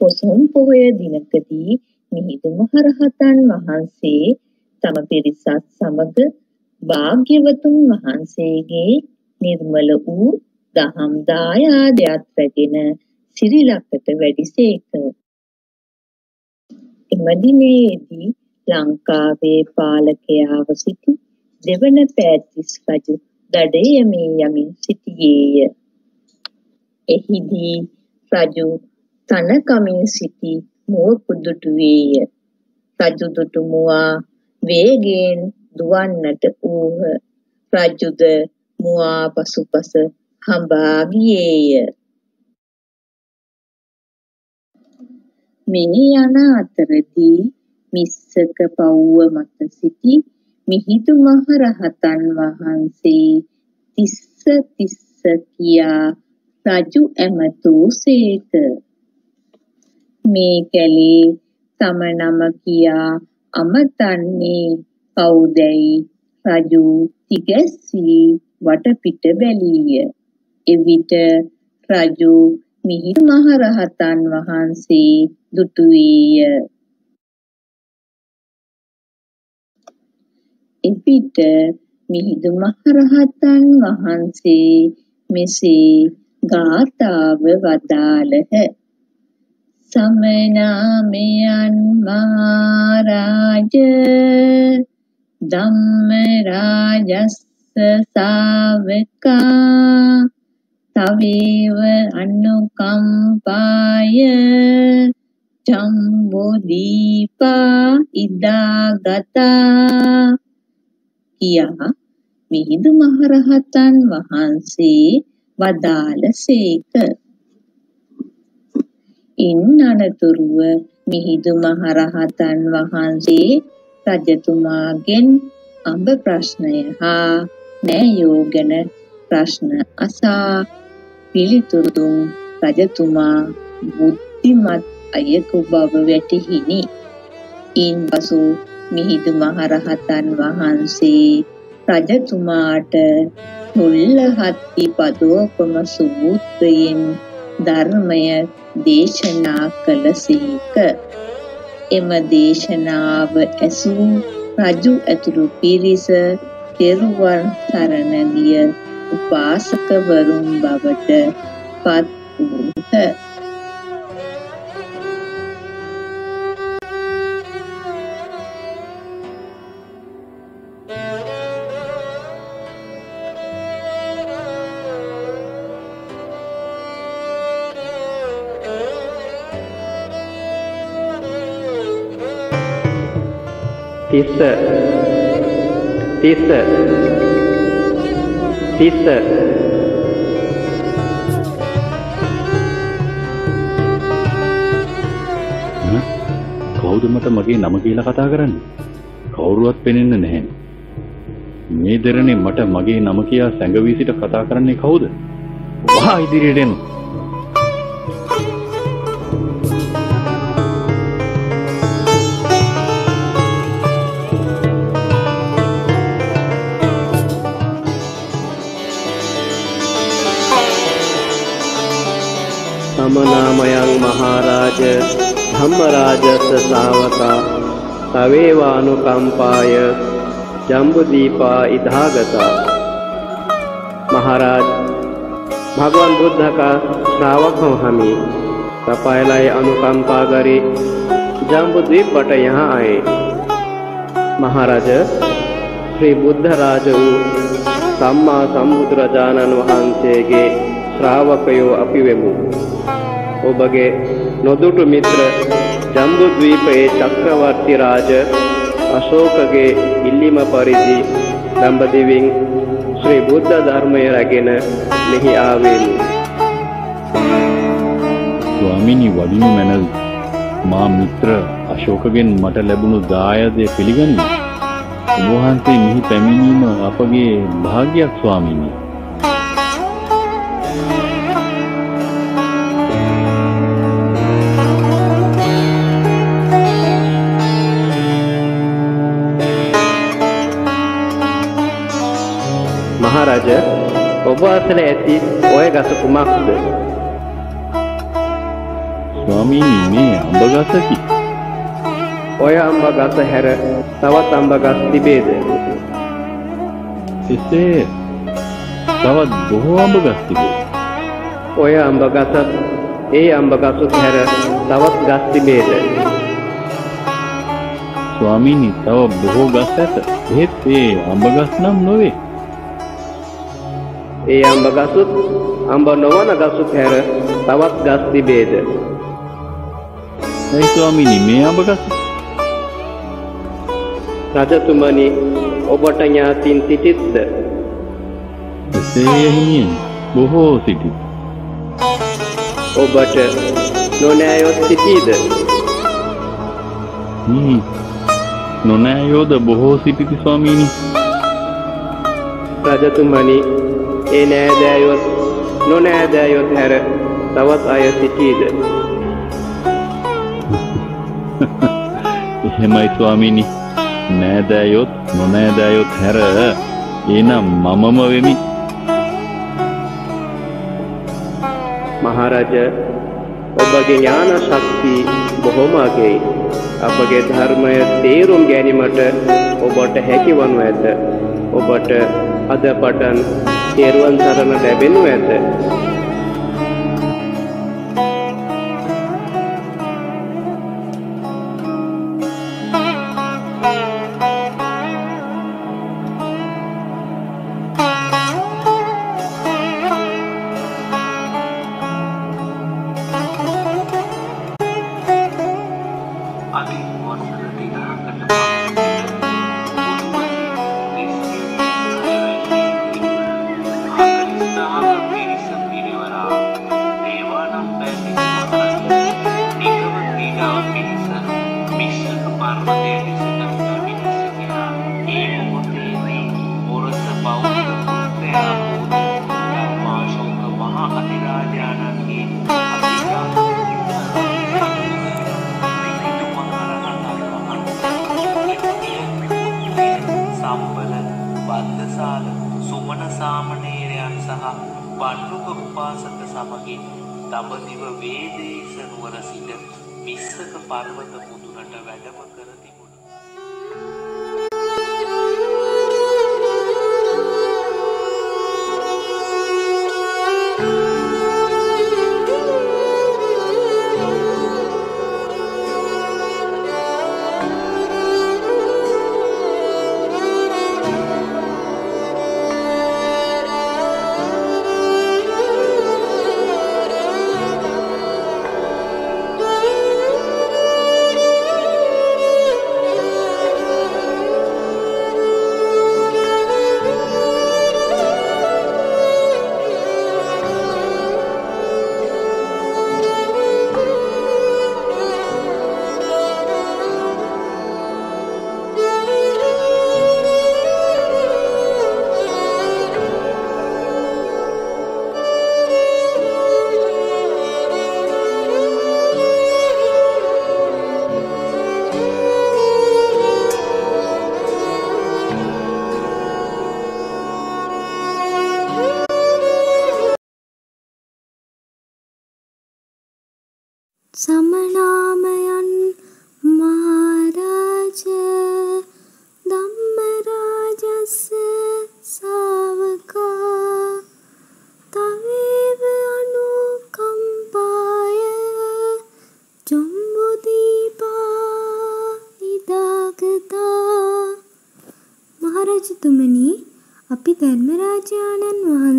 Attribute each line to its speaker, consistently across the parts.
Speaker 1: පොසොන් පොහොය දිනකදී මිහිඳු මහරහතන් වහන්සේ තම පිරිසත් සමග භාග්‍යවතුන් වහන්සේගේ නිර්මල වූ දහම් දායාදයක් රැගෙන සිරිලකට වැඩිසේක. එම දිනේදී ලංකාවේ පාලකයාව සිටි දෙවන පෑතිස් රජු දඩයමේ යමින් සිටියේය. එහිදී රජු තනකමින් සිටි මුව පුදුටුවේය. රජු දුටුමුවා වේගයෙන් දුවන්නට වූහ. රජුද මුවා පසුපස හඹා ගියේය. මේ යන අතරදී මිස්සක පවුව මත සිටි මිහිඳු මහ රහතන් වහන්සේ තිස්ස තිස්ස කියා රජු ඇමතූ සේක. මේ කැලේ තම නම කියා අමතන්නේ කවුදැයි රජු තිගැස්සී වටපිට බැලීය. එවිට රජු මිහිඳු මහ රහතන් වහන්සේ දුටුවේය. එවිට මිහිඳු මහ රහතන් වහන්සේ මෙසේ ගාථාව වදාළහ. සමනාමයන් මහරජ ධම්ම රාජස්ස සාවකා තවේව අනුකම්පාය ජම්බෝදීපා ඉදාගතා කියා මිහිඳු මහරහතන් වහන්සේ වදාළසේක. ඉන් අනතුරුව මිහිඳු මහරහතන් වහන්සේ රජතුමාගෙන් අඹ ප්‍රශ්නය හා නෑයෝ ගැන ප්‍රශ්න අසා පිළිතුරු දුන් රජතුමා බුද්ධිමත් අයෙකු බව වැටහිණි. ඉන්පසු මිහිඳු මහරහතන් වහන්සේ රජතුමාට තුල්ලහත්ති පදෝපම සූත්‍රයෙන් ධර්මය දේශනා කළසේක. එම දේශනාව ඇසූ රජු ඇතුළු පිරිස තෙරුවන් සරණ ගිය උපාසකවරුන් බවට පත් වූහ.
Speaker 2: තිස්ස තිස්ස තිස්ස
Speaker 3: කවුද මට මගේ නම කියලා කතා කරන්නේ? කවුරුවත් පෙනෙන්නේ නැහැ. මේ දෙරණේ මට මගේ නම කියා සැඟවී සිට කතා කරන්නේ කවුද? වහා ඉදිරියට එන්න.
Speaker 2: සමනාමයන් මහරජ ධම්මරාජස්ස ශාවකා තවේවානුකම්පාය ජම්බුදීපා ඉදාගතා महाराज भगवान बुद्ध का श्रावक हूँ हमी कपायलाय अनुकंपा करे जम्बुद्वीप बट यहाँ आए महाराज श्री बुद्ध राजु සම්මා සම්බුදුරජාණන් වහන්සේගේ ශ්‍රාවකයෝ අපි වෙමු. ඔබගේ නොදුටු මිත්‍ර ජම්බුද්වීපයේ චක්‍රවර්ති රාජ අශෝකගේ ඉල්ලීම පරිදි දඹදිවින් ශ්‍රී බුද්ධ ධර්මය රැගෙන මෙහි ආවෙමු.
Speaker 3: ස්වාමිනී වදිනු මැනවි. මා මිත්‍ර අශෝකගෙන් මට ලැබුණු දායදය පිළිගනිමි. ඔබ වහන්සේ මෙහි පැමිණීම අපගේ භාග්‍යයක් ස්වාමීනි.
Speaker 2: අබ්වාසල ඇති ඔය ගස කුමක්ද?
Speaker 3: ස්වාමීනි මේ අඹ ගසකි.
Speaker 2: ඔය අඹ ගස හැර තවත් අඹ ගස් තිබේද?
Speaker 3: එසේ තවත් බොහෝ අඹ ගස් තිබේ.
Speaker 2: ඔය අඹ ගසත් ඒ අඹ ගසුත් හැර තවත් ගස් තිබේද?
Speaker 3: ස්වාමීනි තව බොහෝ ගස් ඇත. එහෙත් ඒ අඹ ගස් නම් නොවේ.
Speaker 2: ඒ අඹ ගසුත් අඹ නොවන ගසුත් හැර තවත් ගස් තිබේද?
Speaker 3: ඇයි ස්වාමීනි මේ අඹ ගස?
Speaker 2: රජතුමනි ඔබට ඥාතින් සිටිත්ද?
Speaker 3: එසේ හිමියන් බොහෝ සිටි.
Speaker 2: ඔබට නොනෑයොත් සිටීද?
Speaker 3: හ්ම්. නොනෑයෝද බොහෝ සිටිති ස්වාමීනි.
Speaker 2: රජතුමනි ඒ නෑදෑයොත් නොනෑදෑයොත් හැර තවත් අය සිටීද?
Speaker 3: එහෙමයි ස්වාමීනි. නෑදෑයොත් නොනෑදෑයොත් හැර එනම් මමම වෙමි.
Speaker 2: මහරජ ඔබගේ ඥාන ශක්තිය බොහොම අගෙයි. අපගේ ධර්මය තේරුම් ගැනීමට ඔබට හැකි වනු ඇත. ඔබට අද පටන් තේරුවන් සරණ ලැබෙනු ඇත.
Speaker 4: සහ වන්නුක උපාසක සමගින් දඹදිව වේදේශ නුවර සිට මිස්සක පර්වත මුදුනට වැඩම කර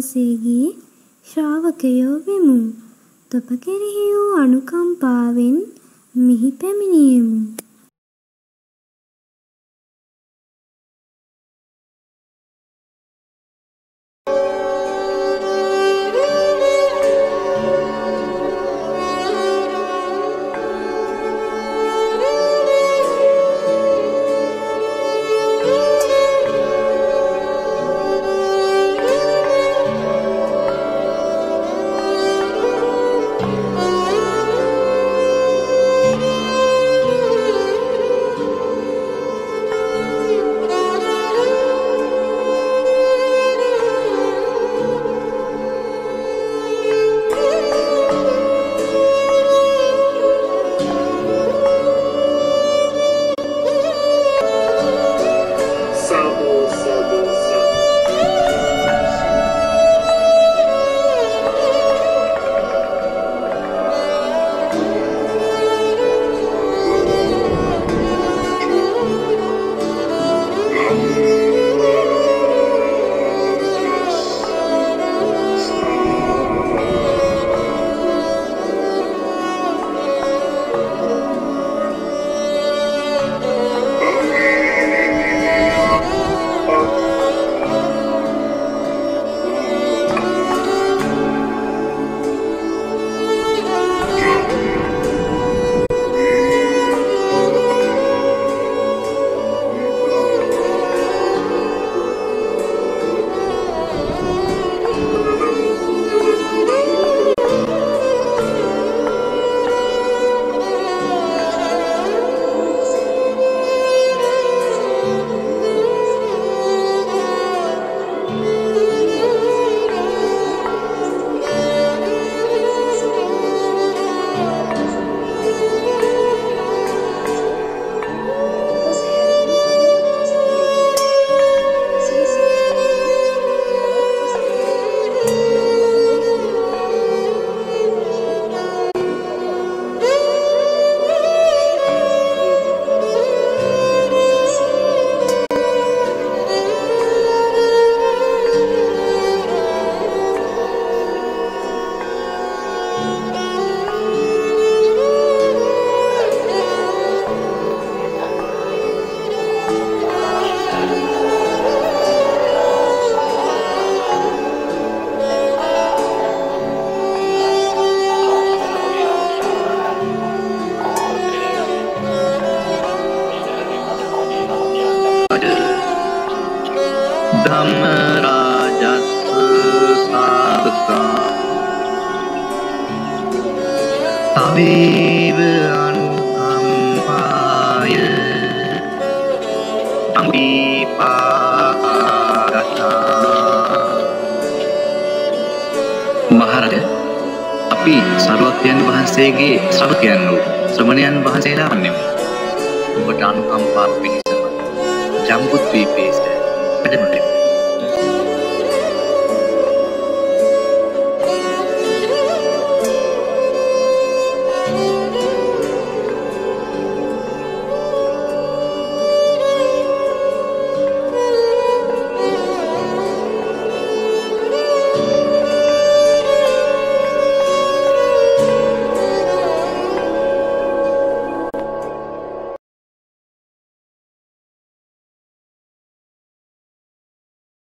Speaker 5: වහන්සේගේ ශ්‍රාවකයෝ වෙමු. තොප කෙරෙහි වූ අනුකම්පාවෙන් මිහි පැමිණියෙමු.
Speaker 6: තවේව අනුකම්පාය අංගීපාගතා මහරජ අපි සරුවත්යන් වහන්සේගේ ශ්‍රවකයන් වූ ශ්‍රමණයන් වහන්සේලා වන්නෙමු. ඔබට අනුකම්පාව පිණිසම ජම්බුද්වීපයේ සිට වැඩම කෙරෙමු.